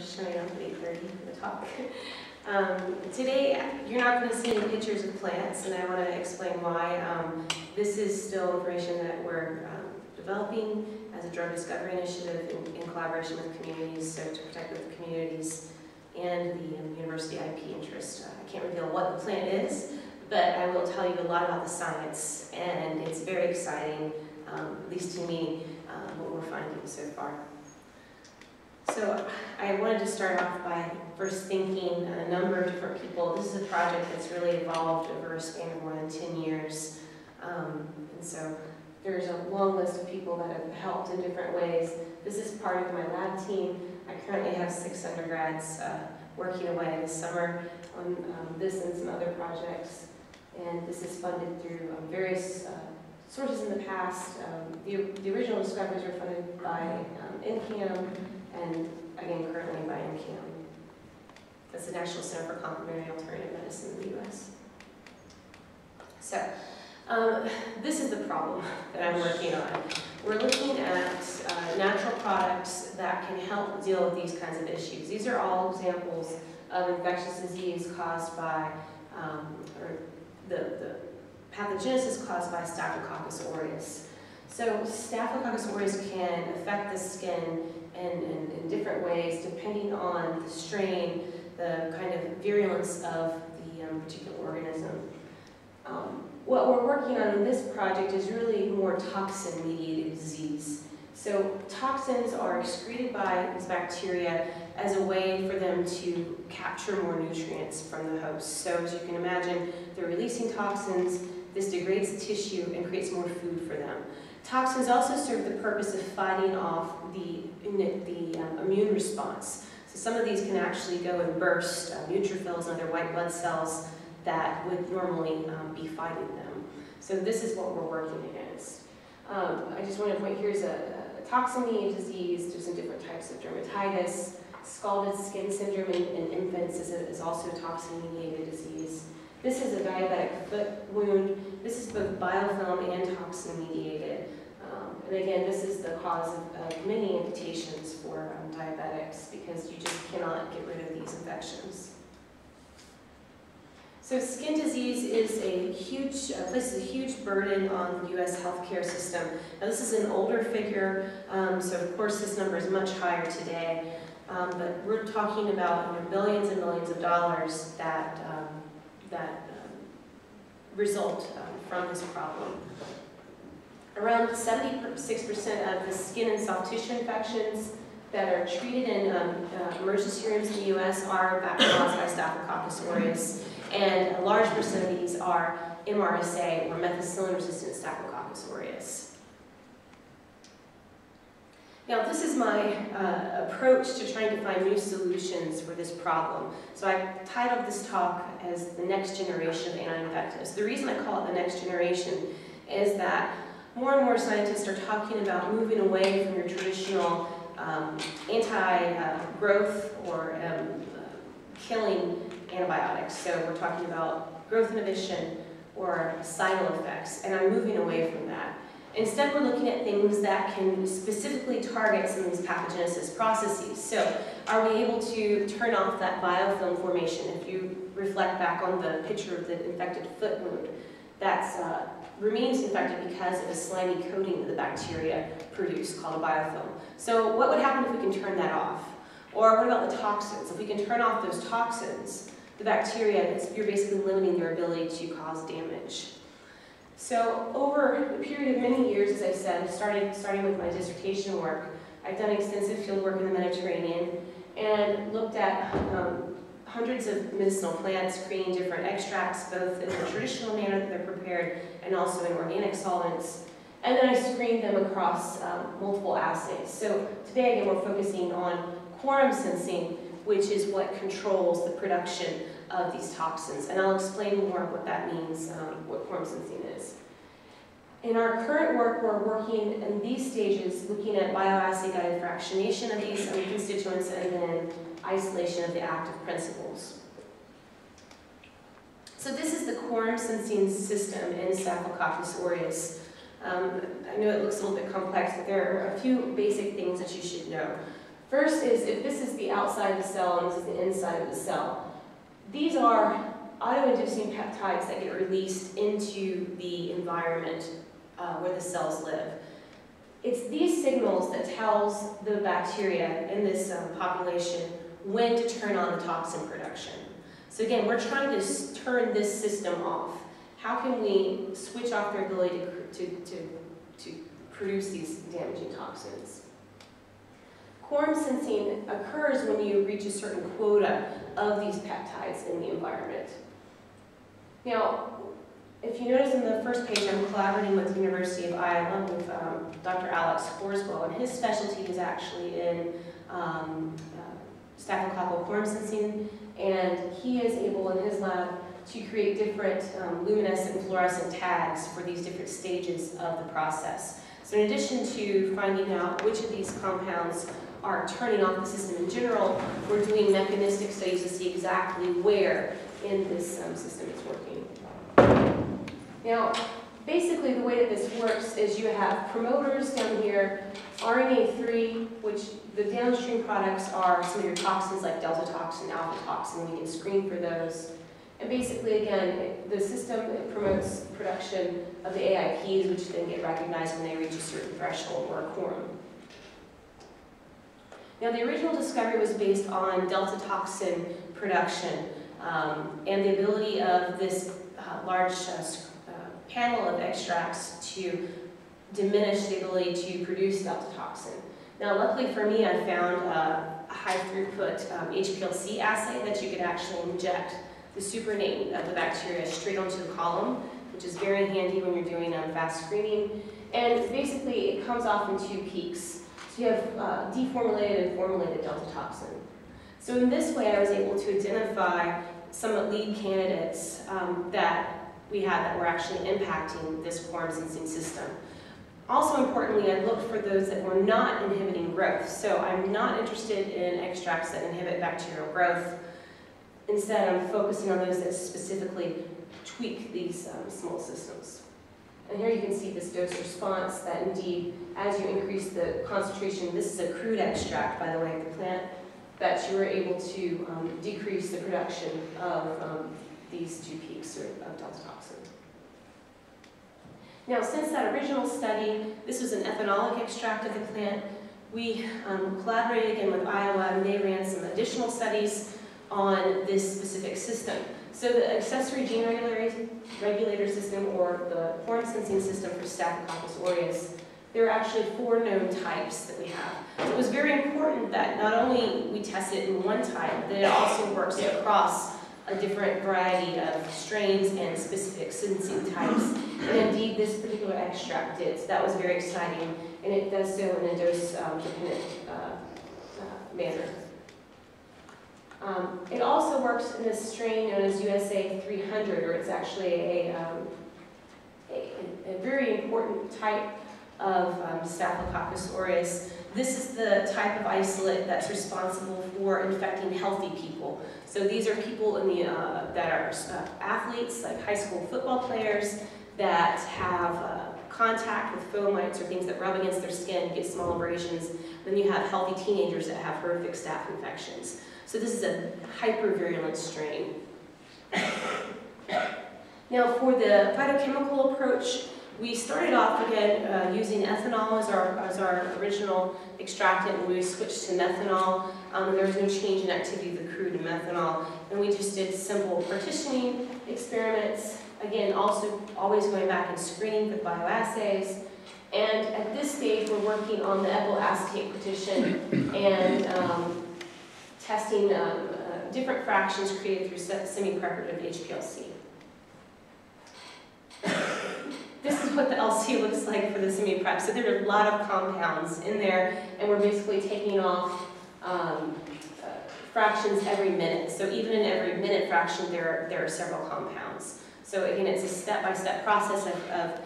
showing up at 8.30 for the talk. Um, today, you're not going to see any pictures of plants, and I want to explain why. Um, this is still information that we're um, developing as a drug discovery initiative in, in, collaboration with communities, so to protect both communities and the um, university IP interest. Uh, I can't reveal what the plant is, but I will tell you a lot about the science, and it's very exciting, um, at least to me, uh, what we're finding so far. So I wanted to start off by first thanking a number of different people. This is a project that's really evolved over a span of more than 10 years. Um, and so there's a long list of people that have helped in different ways. This is part of my lab team. I currently have six undergrads uh, working away this summer on um, this and some other projects. And this is funded through um, various uh, sources in the past. Um, the, the original discoveries were funded by um, NCAM, and again, currently by NCAM. That's the National Center for Complementary Alternative Medicine in the U.S. So, um, this is the problem that I'm working on. We're looking at uh, natural products that can help deal with these kinds of issues. These are all examples of infectious disease caused by, um, or the, the pathogenesis caused by Staphylococcus aureus. So Staphylococcus aureus can affect the skin in, in, in, different ways depending on the strain, the kind of virulence of the um, particular organism. Um, what we're working on in this project is really more toxin-mediated disease. So toxins are excreted by these bacteria as a way for them to capture more nutrients from the host. So as you can imagine, they're releasing toxins, this degrades tissue and creates more food for them. Toxins also serve the purpose of fighting off the, the um, immune response. So some of these can actually go and burst uh, neutrophils and other white blood cells that would normally um, be fighting them. So this is what we're working against. Um, I just want to point, here's a, a toxin-mediated disease, there's some different types of dermatitis. Scalded skin syndrome in, in infants is, a, is also a toxin-mediated disease. This is a diabetic foot wound. This is both biofilm and toxin-mediated. Um, and again, this is the cause of, of many amputations for um, diabetics because you just cannot get rid of these infections. So skin disease is a huge, uh, places a huge burden on the U.S. healthcare system. Now this is an older figure, um, so of course this number is much higher today. Um, but we're talking about you know, billions and millions of dollars that, um, that um, result um, from this problem. Around 76% of the skin and soft tissue infections that are treated in um, uh, emergency rooms in the U.S. are caused by Staphylococcus aureus, and a large percent of these are MRSA, or methicillin-resistant Staphylococcus aureus. Now, this is my uh, approach to trying to find new solutions for this problem. So I titled this talk as the next generation of anti-infectives. The reason I call it the next generation is that more and more scientists are talking about moving away from your traditional um, anti-growth or um, killing antibiotics. So we're talking about growth inhibition or cycle effects, and I'm moving away from that. Instead, we're looking at things that can specifically target some of these pathogenesis processes. So are we able to turn off that biofilm formation? If you reflect back on the picture of the infected foot wound, that uh, remains infected because of a slimy coating that the bacteria produce called a biofilm. So what would happen if we can turn that off? Or what about the toxins? If we can turn off those toxins, the bacteria, you're basically limiting their ability to cause damage. So over the period of many years, as I said, starting, starting with my dissertation work, I've done extensive field work in the Mediterranean and looked at um, hundreds of medicinal plants, creating different extracts, both in the traditional manner that they're prepared and also in organic solvents. And then I screened them across um, multiple assays. So today, again, we're focusing on quorum sensing, which is what controls the production of these toxins. And I'll explain more what that means, um, what quorum sensing is. In our current work, we're working in these stages, looking at bioassay guided fractionation of these constituents and then isolation of the active principles. So this is the quorum sensing system in Staphylococcus aureus. Um, I know it looks a little bit complex, but there are a few basic things that you should know. First is if this is the outside of the cell and this is the inside of the cell. These are auto-inducing peptides that get released into the environment uh, where the cells live. It's these signals that tells the bacteria in this um, population when to turn on the toxin production. So again, we're trying to turn this system off. How can we switch off their ability to, to, to, to produce these damaging toxins? Quorum sensing occurs when you reach a certain quota of these peptides in the environment. Now, if you notice in the first page, I'm collaborating with the University of Iowa with um, Dr. Alex Horswell, and his specialty is actually in um, uh, staphylococcal quorum sensing, and he is able in his lab to create different um, luminescent fluorescent tags for these different stages of the process. So in addition to finding out which of these compounds are turning off the system in general, we're doing mechanistic studies to see exactly where in this um, system it's working. Now, basically the way that this works is you have promoters down here, RNA3, which the downstream products are some of your toxins like delta toxin, alpha toxin, we can screen for those. And basically, again, the system promotes production of the AIPs, which then get recognized when they reach a certain threshold or a quorum. Now, the original discovery was based on delta toxin production um, and the ability of this uh, large uh, uh, panel of extracts to diminish the ability to produce delta toxin. Now, luckily for me, I found uh, a high throughput um, HPLC assay that you could actually inject the supernate of the bacteria straight onto the column, which is very handy when you're doing um, fast screening. And basically, it comes off in two peaks. So you have uh, deformulated and formulated delta toxin. So in this way, I was able to identify some lead candidates um, that we had that were actually impacting this quorum sensing system. Also importantly, I looked for those that were not inhibiting growth. So I'm not interested in extracts that inhibit bacterial growth. Instead, I'm focusing on those that specifically tweak these um, small systems. And here you can see this dose response that indeed, as you increase the concentration, this is a crude extract, by the way, of the plant, that you were able to um, decrease the production of um, these two peaks of delta toxin. Now, since that original study, this was an ethanolic extract of the plant, we um, collaborated again with Iowa, and they ran some additional studies on this specific system. So the accessory gene regulator, regulator system or the quorum sensing system for Staphylococcus aureus, there are actually four known types that we have. So it was very important that not only we test it in one type, but that it also works across a different variety of strains and specific sensing types. And indeed, this particular extract did. So that was very exciting, and it does so in a dose-dependent um, uh, uh, manner. Um, it also works in a strain known as USA 300, or it's actually a, um, a, a, very important type of um, Staphylococcus aureus. This is the type of isolate that's responsible for infecting healthy people. So these are people in the, uh, that are uh, athletes, like high school football players, that have uh, contact with fomites or things that rub against their skin, get small abrasions. Then you have healthy teenagers that have horrific staph infections. So this is a hypervirulent strain. Now for the phytochemical approach, we started off again uh, using ethanol as our, as our original extractant and we switched to methanol. Um, there was no change in activity of the crude methanol. And we just did simple partitioning experiments. Again, also always going back and screening with bioassays. And at this stage, we're working on the ethyl acetate partition and um, testing um, uh, different fractions created through semi-preparative HPLC. this is what the LC looks like for the semi-prep. So there are a lot of compounds in there, and we're basically taking off um, uh, fractions every minute. So even in every minute fraction, there are, there are several compounds. So again, it's a step-by-step -step process of, of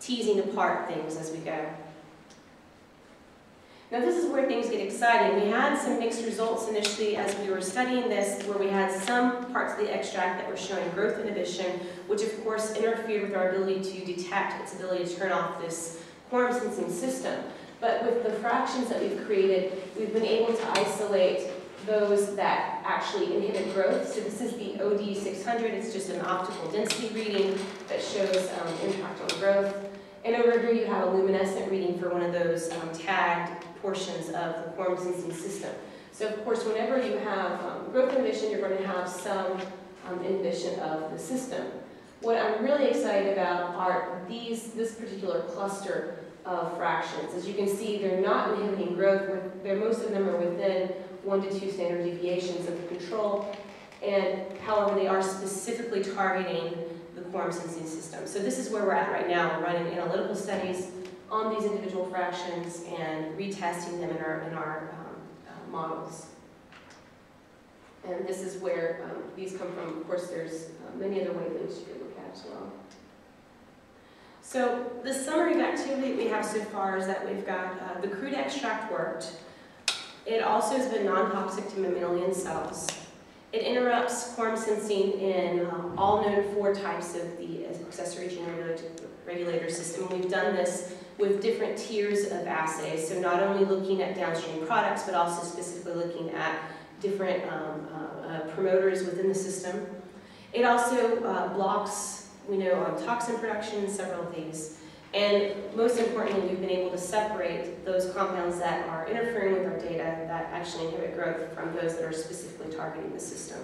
teasing apart things as we go. Now this is where things get exciting. We had some mixed results initially as we were studying this, where we had some parts of the extract that were showing growth inhibition, which of course interfered with our ability to detect its ability to turn off this quorum sensing system. But with the fractions that we've created, we've been able to isolate those that actually inhibit growth. So this is the OD600. It's just an optical density reading that shows um, impact on growth. And over here you have a luminescent reading for one of those um, tagged portions of the quorum sensing system. So of course, whenever you have um, growth inhibition, you're going to have some um, inhibition of the system. What I'm really excited about are these, this particular cluster of fractions. As you can see, they're not inhibiting growth. They're, most of them are within one to two standard deviations of the control. And however, they are specifically targeting the quorum sensing system. So this is where we're at right now. We're running analytical studies on these individual fractions and retesting them in our, in our um, uh, models. And this is where um, these come from. Of course, there's uh, many other wavelengths you could look at as well. So the summary of activity that we have so far is that we've got uh, the crude extract worked. It also has been non-toxic to mammalian cells. It interrupts quorum sensing in um, all known four types of the accessory gene regulator system. We've done this with different tiers of assays, so not only looking at downstream products, but also specifically looking at different um, uh, uh, promoters within the system. It also uh, blocks, we know, on toxin production, several these. And most importantly, we've been able to separate those compounds that are interfering with our data that actually inhibit growth from those that are specifically targeting the system.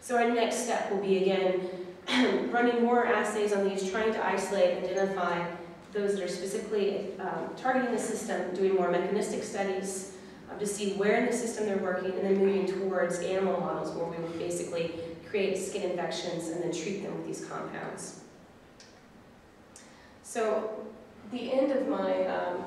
So our next step will be, again, running more assays on these, trying to isolate and identify those that are specifically um, targeting the system, doing more mechanistic studies um, to see where in the system they're working, and then moving towards animal models where we would basically create skin infections and then treat them with these compounds. So the end of my, um,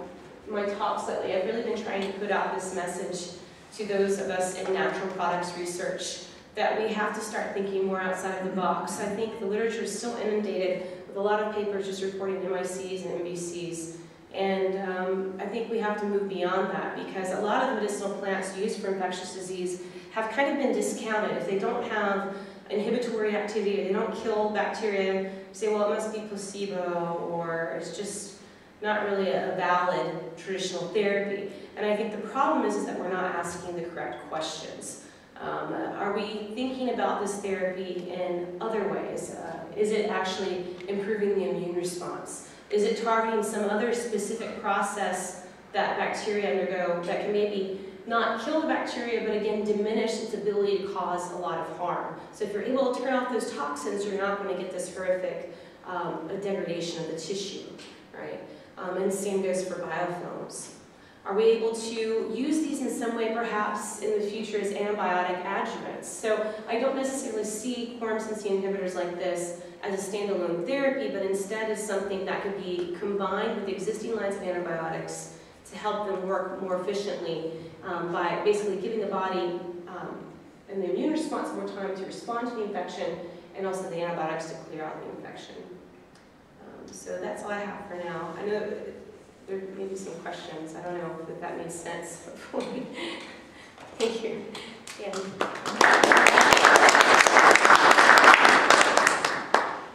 my talks lately, I've really been trying to put out this message to those of us in natural products research that we have to start thinking more outside of the box. I think the literature is still inundated with a lot of papers just reporting MICs and MBCs. And um, I think we have to move beyond that because a lot of the medicinal plants used for infectious disease have kind of been discounted. If they don't have inhibitory activity, they don't kill bacteria, say, well, it must be placebo, or it's just not really a valid traditional therapy. And I think the problem is, is that we're not asking the correct questions. Um, are we thinking about this therapy in other ways? Uh, is it actually improving the immune response? Is it targeting some other specific process that bacteria undergo that can maybe not kill the bacteria, but again, diminish its ability to cause a lot of harm. So if you're able to turn off those toxins, you're not going to get this horrific um, degradation of the tissue, right? Um, and same goes for biofilms. Are we able to use these in some way, perhaps, in the future as antibiotic adjuvants? So I don't necessarily see quorum sensing inhibitors like this as a standalone therapy, but instead as something that could be combined with the existing lines of antibiotics to help them work more efficiently um, by basically giving the body um, and the immune response more time to respond to the infection and also the antibiotics to clear out the infection. Um, so that's all I have for now. I know there may be some questions. I don't know if that makes sense. Thank you. Yeah.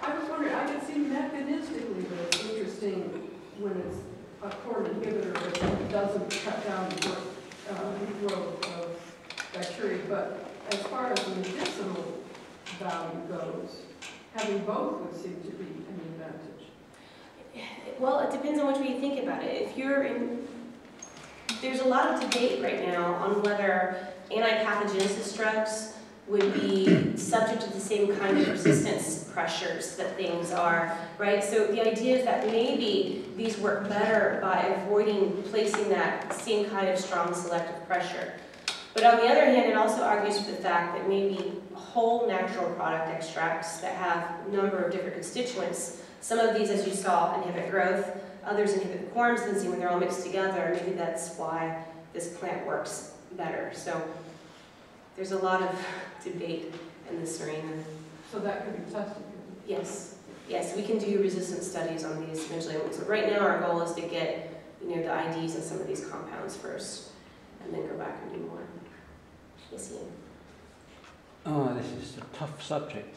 I was wondering, I can see mechanistically that it's interesting when it's a core inhibitor that doesn't cut down the uh, growth of bacteria, but as far as the medicinal value goes, having both would seem to be an advantage. Well, it depends on which way you think about it. If you're in, there's a lot of debate right now on whether anti-pathogenesis drugs would be subject to the same kind of resistance pressures that things are, right? So the idea is that maybe these work better by avoiding placing that same kind of strong selective pressure. But on the other hand, it also argues for the fact that maybe whole natural product extracts that have a number of different constituents, some of these, as you saw, inhibit growth, others inhibit quorum sensing when they're all mixed together. Maybe that's why this plant works better. So there's a lot of debate in this arena. So that could be tested? Yes. Yes, we can do resistance studies on these eventually. So right now our goal is to get you know, the IDs on some of these compounds first and then go back and do more. Yes, Ian? Oh, this is a tough subject.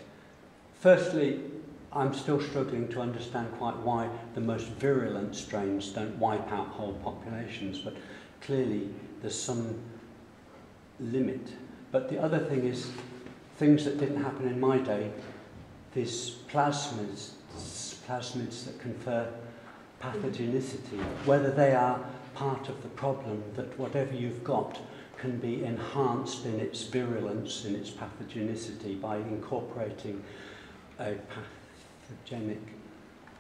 Firstly, I'm still struggling to understand quite why the most virulent strains don't wipe out whole populations, but clearly there's some limit. But the other thing is, things that didn't happen in my day, these plasmids, plasmids that confer pathogenicity, whether they are part of the problem that whatever you've got can be enhanced in its virulence, in its pathogenicity by incorporating a pathogenic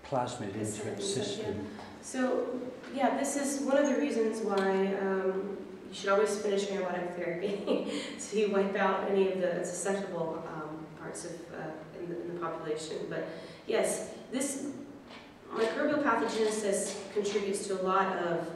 plasmid into its system. So, yeah, this is one of the reasons why um, you should always finish antibiotic therapy. so you wipe out any of the susceptible um, parts of uh, in, the, in the population. But yes, this microbial pathogenesis contributes to a lot of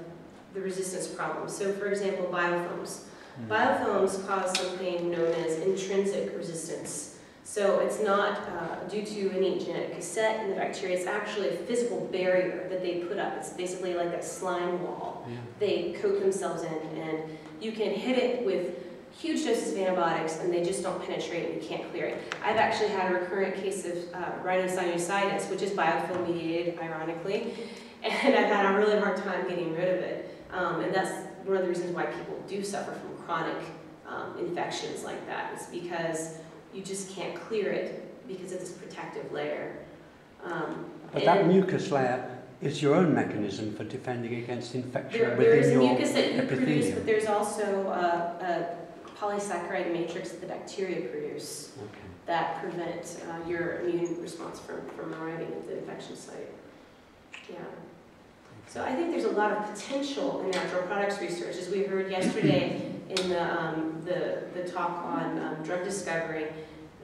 the resistance problems. So, for example, biofilms. Mm. Biofilms cause something known as intrinsic resistance. So it's not uh, due to any genetic cassette in the bacteria, it's actually a physical barrier that they put up. It's basically like a slime wall Yeah. they coat themselves in, and you can hit it with huge doses of antibiotics and they just don't penetrate and you can't clear it. I've actually had a recurrent case of uh, rhinosinusitis, which is biofilm mediated, ironically, and I've had a really hard time getting rid of it. Um, and that's one of the reasons why people do suffer from chronic um, infections like that. It's because you just can't clear it because of this protective layer. Um, But that mucus layer is your own mechanism for defending against infection there, there is within a your mucus that you produce, but there's also a, a polysaccharide matrix that the bacteria produce Okay. that prevent uh, your immune response from, from arriving at the infection site. Yeah. So I think there's a lot of potential in natural products research, as we heard yesterday in the, um, the, the talk on um, drug discovery.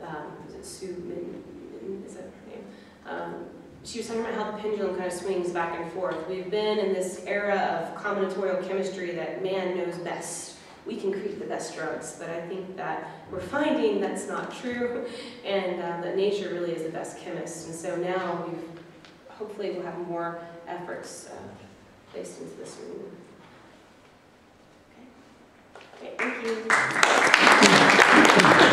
Um, was it Sue Min, is that her name? Um, she was talking about how the pendulum kind of swings back and forth. We've been in this era of combinatorial chemistry that man knows best. We can create the best drugs, but I think that we're finding that's not true, and uh, that nature really is the best chemist. And so now we've, hopefully we'll have more efforts uh, placed into this room. Okay, thank you.